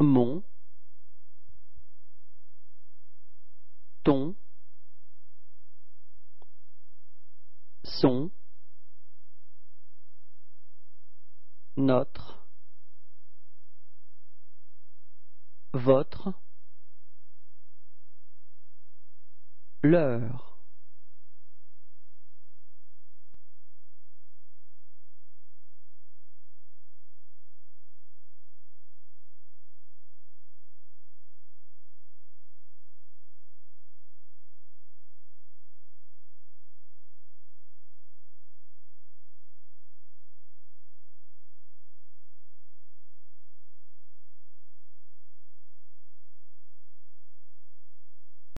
mon, ton, son, notre, votre, leur.